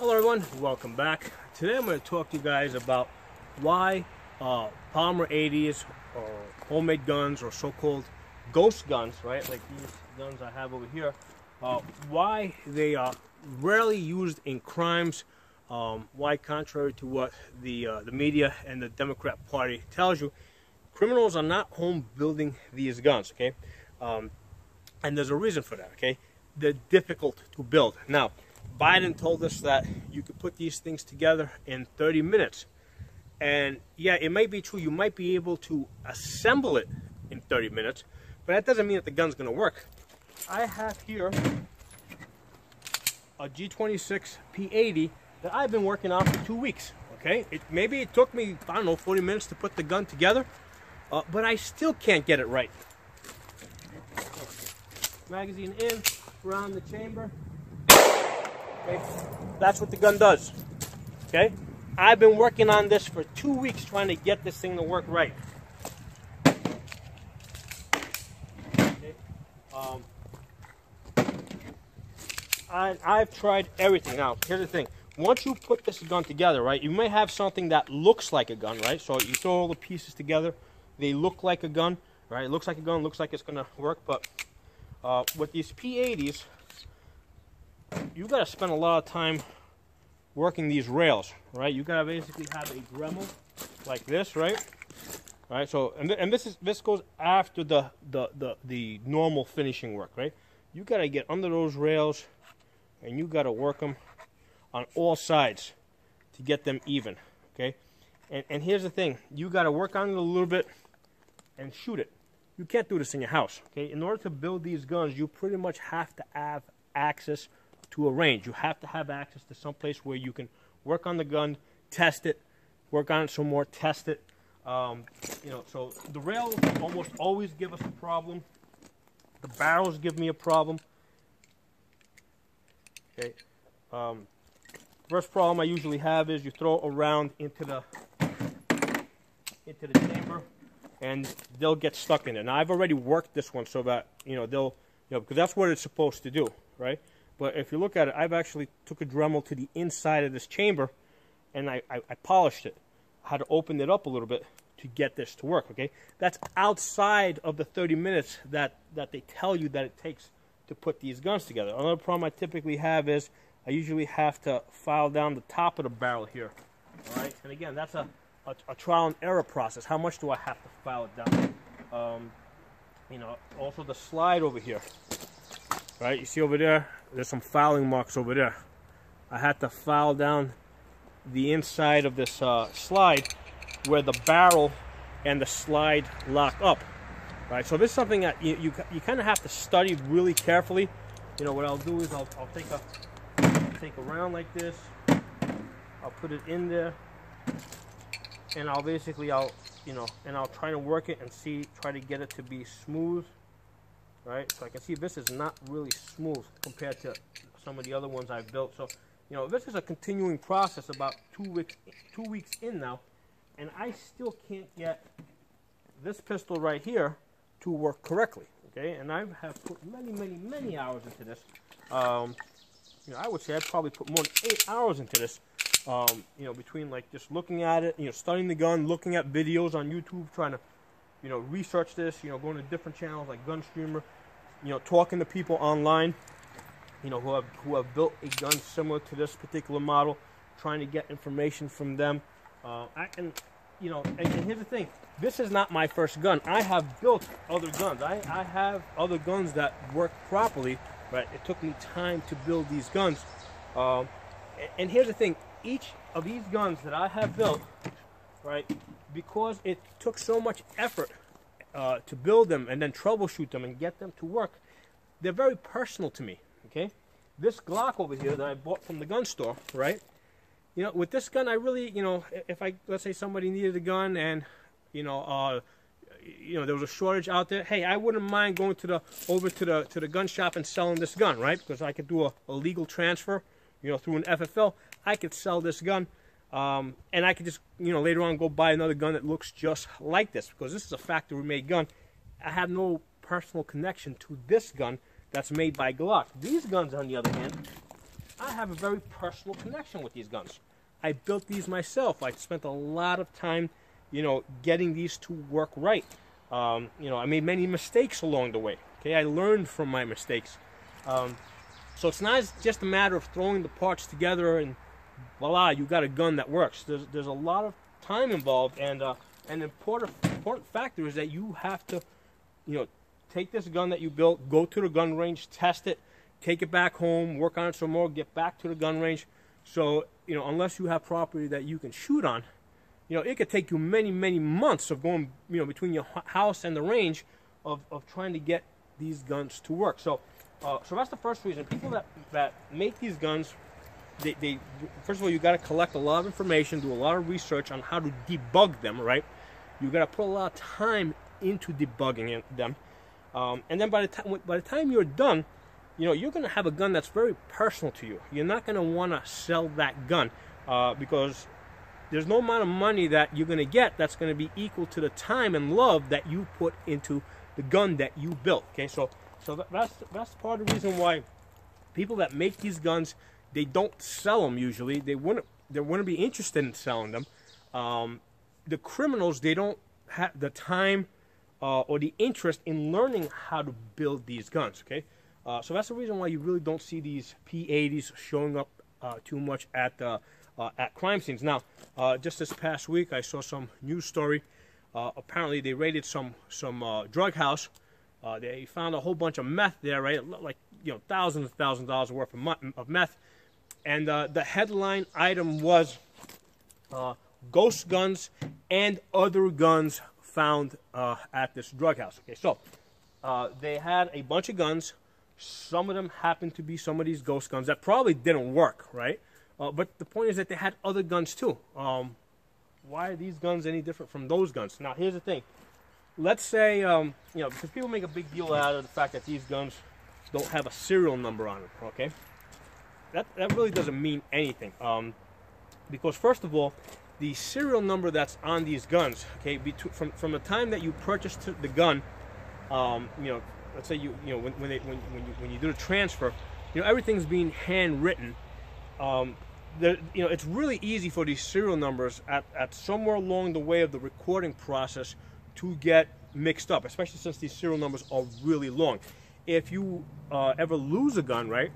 Hello everyone, welcome back. Today I'm going to talk to you guys about why uh, Polymer 80s or homemade guns or so-called ghost guns, right, like these guns I have over here, uh, why they are rarely used in crimes, um, why contrary to what the, uh, the media and the Democrat Party tells you, criminals are not home building these guns, okay? Um, and there's a reason for that, okay? They're difficult to build. Now, Biden told us that you could put these things together in 30 minutes. And yeah, it might be true. You might be able to assemble it in 30 minutes, but that doesn't mean that the gun's going to work. I have here a G26 P80 that I've been working on for two weeks. Okay, it, maybe it took me I don't know 40 minutes to put the gun together, uh, but I still can't get it right. Magazine in, around the chamber. Okay? That's what the gun does. Okay? I've been working on this for two weeks trying to get this thing to work right. Okay? Um, I, I've tried everything. Now, here's the thing. Once you put this gun together, right, you may have something that looks like a gun, right? So you throw all the pieces together. They look like a gun, right? It looks like a gun, looks like it's going to work. But uh, with these P80s, you got to spend a lot of time working these rails, right? You got to basically have a Dremel like this, right? Right. So, and, th and this is this goes after the, the the the normal finishing work, right? You got to get under those rails, and you got to work them on all sides to get them even, okay? And and here's the thing: you got to work on it a little bit and shoot it. You can't do this in your house, okay? In order to build these guns, you pretty much have to have access to a range. You have to have access to some place where you can work on the gun, test it, work on it some more, test it. Um, you know, so the rails almost always give us a problem. The barrels give me a problem. Okay. Um, first problem I usually have is you throw a round into the into the chamber, and they'll get stuck in it. Now I've already worked this one so that you know they'll you know because that's what it's supposed to do, right? But if you look at it, I've actually took a Dremel to the inside of this chamber and I, I, I polished it. I had to open it up a little bit to get this to work, okay? That's outside of the 30 minutes that, that they tell you that it takes to put these guns together. Another problem I typically have is I usually have to file down the top of the barrel here, all right? And again, that's a, a, a trial and error process. How much do I have to file it down? Um, you know, also the slide over here, right? You see over there, there's some filing marks over there. I had to file down the inside of this uh, slide where the barrel and the slide lock up. Right, so this is something that you, you, you kind of have to study really carefully. You know, what I'll do is I'll, I'll take a take a round like this, I'll put it in there, and I'll basically, I'll, you know, and I'll try to work it and see, try to get it to be smooth right? So I can see this is not really smooth compared to some of the other ones I've built. So, you know, this is a continuing process about two weeks, two weeks in now, and I still can't get this pistol right here to work correctly, okay? And I have put many, many, many hours into this. Um, you know, I would say I'd probably put more than eight hours into this. Um, you know, between like just looking at it, you know, studying the gun, looking at videos on YouTube, trying to you know, research this, you know, going to different channels like Gunstreamer, you know, talking to people online, you know, who have who have built a gun similar to this particular model, trying to get information from them. Uh, I, and you know, and, and, here's the thing: this is not my first gun. I have built other guns. I, I have other guns that work properly, but it took me time to build these guns. Um, and, and here's the thing: each of these guns that I have built, right, because it took so much effort uh, to build them and then troubleshoot them and get them to work, they're very personal to me. Okay, this Glock over here that I bought from the gun store, right? You know, with this gun, I really, you know, if I let's say somebody needed a gun and you know, uh, you know, there was a shortage out there. Hey, I wouldn't mind going to the over to the to the gun shop and selling this gun, right? Because I could do a, a legal transfer, you know, through an FFL. I could sell this gun um, and I could just, you know, later on go buy another gun that looks just like this because this is a factory made gun. I have no personal connection to this gun that's made by Glock. These guns, on the other hand, I have a very personal connection with these guns. I built these myself. I spent a lot of time, you know, getting these to work right. Um, you know, I made many mistakes along the way. Okay, I learned from my mistakes. Um, so it's not just a matter of throwing the parts together and voila, you got a gun that works. There's there's a lot of time involved, and uh, an important important factor is that you have to, you know, take this gun that you built, go to the gun range, test it, take it back home, work on it some more, get back to the gun range. So you know, unless you have property that you can shoot on, you know, it could take you many many months of going, you know, between your house and the range, of of trying to get these guns to work. So. Uh, so that's the first reason. People that, that make these guns they, they first of all you got to collect a lot of information, do a lot of research on how to debug them, right? You got to put a lot of time into debugging them, um, and then by the time by the time you're done, you know you're going to have a gun that's very personal to you. You're not going to want to sell that gun uh, because there's no amount of money that you're going to get that's going to be equal to the time and love that you put into the gun that you built. Okay, so so that's that's part of the reason why people that make these guns they don't sell them usually. They wouldn't they wouldn't be interested in selling them. Um, the criminals they don't have the time uh, or the interest in learning how to build these guns. Okay, uh, so that's the reason why you really don't see these P80s showing up uh, too much at uh, at crime scenes. Now, uh, just this past week, I saw some news story. Uh, apparently, they raided some some drug house. they found a whole bunch of meth there, right? Like you know, thousands and thousands of dollars worth of meth and uh, the headline item was uh, ghost guns and other guns found uh, at this drug house. Okay, so uh, they had a bunch of guns. Some of them happened to be some of these ghost guns that probably didn't work, right? Uh, but the point is that they had other guns too. Um, why are these guns any different from those guns? Now, here's the thing. Let's say, um, you know, because people make a big deal out of the fact that these guns don't have a serial number on them, okay? That, that really doesn't mean anything. Um, because first of all, the serial number that's on these guns, okay, from from the time that you purchased the gun, um, you know, let's say you you know when when, they, when, when you when you do the transfer, you know everything's being handwritten. Um, you know, it's really easy for these serial numbers at, at somewhere along the way of the recording process to get mixed up, especially since these serial numbers are really long. If you uh, ever lose a gun, right,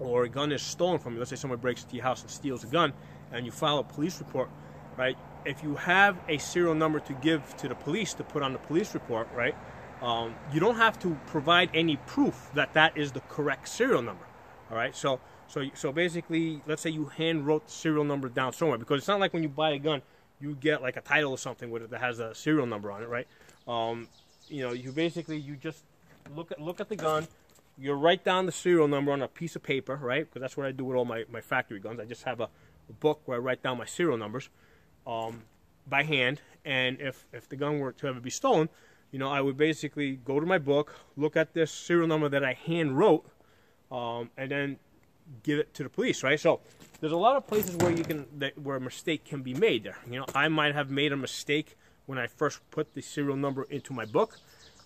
or a gun is stolen from you, let's say someone breaks into your house and steals a gun, and you file a police report, right? If you have a serial number to give to the police to put on the police report, right? Um, you don't have to provide any proof that that is the correct serial number. All right, so so so basically, let's say you hand wrote the serial number down somewhere because it's not like when you buy a gun, you get like a title or something with it that has a serial number on it, right? Um, you know, you basically you just look at look at the gun, you write down the serial number on a piece of paper, right? Because that's what I do with all my, my factory guns. I just have a, a book where I write down my serial numbers um, by hand. And if, if the gun were to ever be stolen, you know, I would basically go to my book, look at this serial number that I hand wrote, um, and then give it to the police, right? So there's a lot of places where you can that, where a mistake can be made there. You know, I might have made a mistake when I first put the serial number into my book.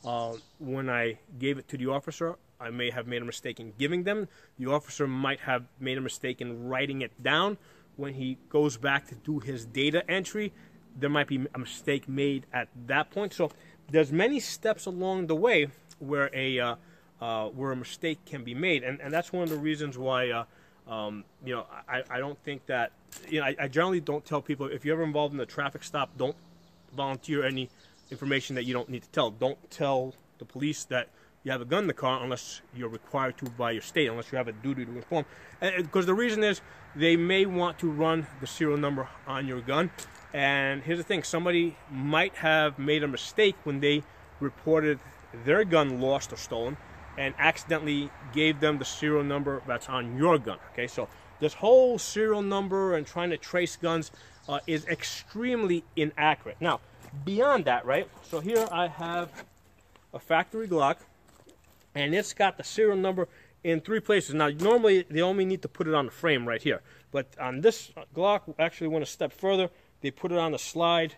Uh, when I gave it to the officer, I may have made a mistake in giving them. The officer might have made a mistake in writing it down. When he goes back to do his data entry, there might be a mistake made at that point. So there's many steps along the way where a uh, uh, where a mistake can be made, and, and that's one of the reasons why uh, um, you know I, I don't think that you know I, I generally don't tell people if you're ever involved in a traffic stop, don't volunteer any information that you don't need to tell. Don't tell the police that you have a gun in the car unless you're required to by your state, unless you have a duty to inform. Because the reason is they may want to run the serial number on your gun. And here's the thing somebody might have made a mistake when they reported their gun lost or stolen and accidentally gave them the serial number that's on your gun. Okay, so this whole serial number and trying to trace guns uh, is extremely inaccurate. Now, beyond that, right? So here I have a factory Glock and it's got the serial number in three places. Now, normally they only need to put it on the frame right here, but on this Glock, actually went a step further. They put it on the slide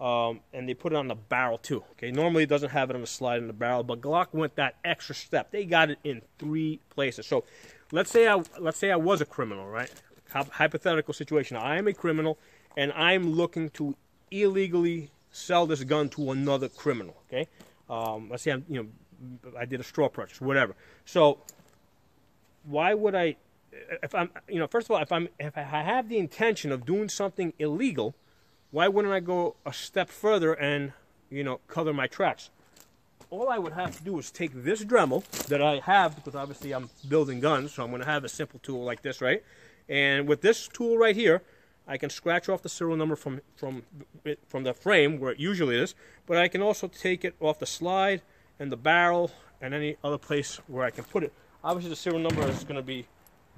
um, and they put it on the barrel too. Okay, normally it doesn't have it on the slide in the barrel, but Glock went that extra step. They got it in three places. So, let's say I let's say I was a criminal, right? Hypothetical situation. I am a criminal, and I'm looking to illegally sell this gun to another criminal. Okay, um, let's say I'm you know I did a straw purchase, whatever. So, why would I? If I'm you know first of all, if I'm if I have the intention of doing something illegal why wouldn't I go a step further and, you know, cover my tracks? All I would have to do is take this Dremel that I have, because obviously I'm building guns, so I'm going to have a simple tool like this, right? And with this tool right here, I can scratch off the serial number from, from, from the frame, where it usually is, but I can also take it off the slide and the barrel and any other place where I can put it. Obviously the serial number is going to be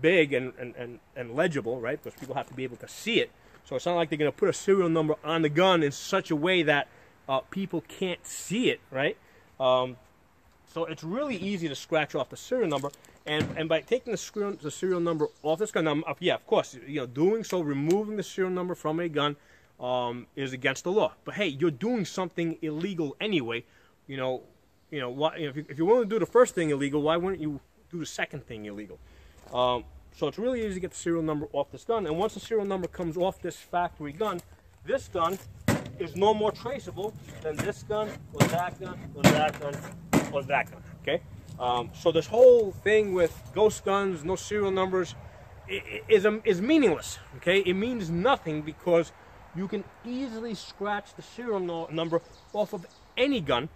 big and, and, and, and legible, right? Because people have to be able to see it. So it's not like they're going to put a serial number on the gun in such a way that uh, people can't see it, right? Um, so it's really easy to scratch off the serial number. And, and by taking the, serial, the serial number off this gun, um, yeah, of course, you know, doing so, removing the serial number from a gun um, is against the law. But hey, you're doing something illegal anyway. You know, you know, why, you know if, you, are willing to do the first thing illegal, why wouldn't you do the second thing illegal? Um, so it's really easy to get the serial number off this gun. And once the serial number comes off this factory gun, this gun is no more traceable than this gun, or that gun, or that gun, or that gun, okay? Um, so this whole thing with ghost guns, no serial numbers, is, is meaningless, okay? It means nothing because you can easily scratch the serial no number off of any gun.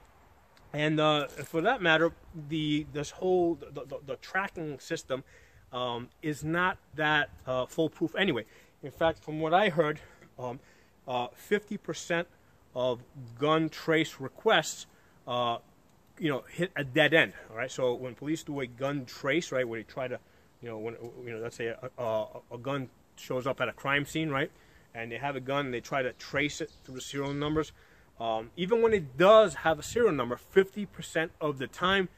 And uh, for that matter, the this whole the, the, the tracking system um, is not that uh, foolproof anyway. In fact, from what I heard, 50% um, uh, of gun trace requests, uh, you know, hit a dead end. All right. So when police do a gun trace, right, where they try to, you know, when you know, let's say a, a, a gun shows up at a crime scene, right, and they have a gun, and they try to trace it through the serial numbers. Um, even when it does have a serial number, 50% of the time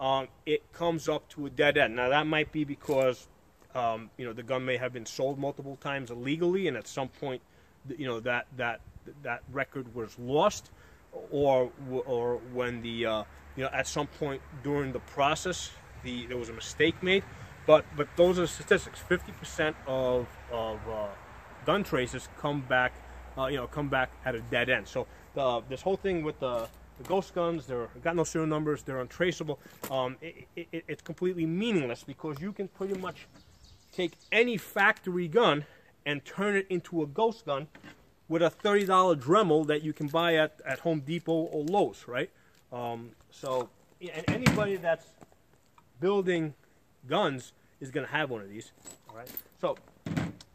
um, it comes up to a dead end. Now that might be because um, you know the gun may have been sold multiple times illegally, and at some point, you know that that that record was lost, or or when the uh, you know at some point during the process the there was a mistake made. But but those are statistics. Fifty percent of of uh, gun traces come back, uh, you know, come back at a dead end. So the, this whole thing with the the ghost guns, they're got no serial numbers, they're untraceable. Um, it, it, it's completely meaningless because you can pretty much take any factory gun and turn it into a ghost gun with a $30 Dremel that you can buy at, at Home Depot or Lowe's, right? Um, so, and anybody that's building guns is going to have one of these, all right? So,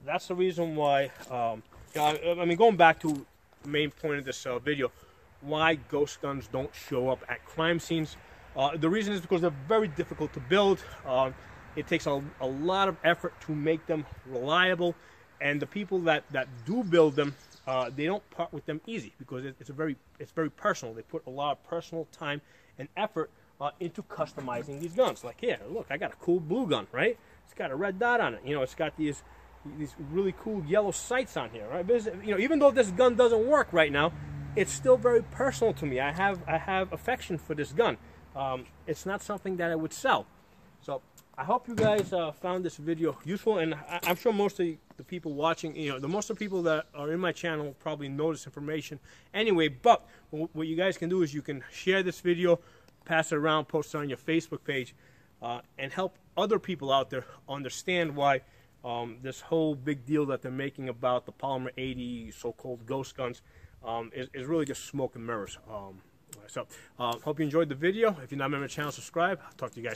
that's the reason why, um, I mean, going back to the main point of this uh, video, why ghost guns don't show up at crime scenes. Uh, the reason is because they're very difficult to build. Uh, it takes a, a, lot of effort to make them reliable, and the people that, that do build them, uh, they don't part with them easy because it, it's a very it's very personal. They put a lot of personal time and effort uh, into customizing these guns. Like here, look, I got a cool blue gun, right? It's got a red dot on it. You know, it's got these these really cool yellow sights on here, right? You know, even though this gun doesn't work right now, it's still very personal to me. I have I have affection for this gun. Um, it's not something that I would sell. So I hope you guys uh, found this video useful, and I, am sure most of the people watching, you know, the most of the people that are in my channel probably know this information anyway. But what you guys can do is you can share this video, pass it around, post it on your Facebook page, uh, and help other people out there understand why um, this whole big deal that they're making about the Polymer 80 so-called ghost guns um, is, is, really just smoke and mirrors. Um, so, uh, hope you enjoyed the video. If you're not a member of the channel, subscribe. I'll talk to you guys.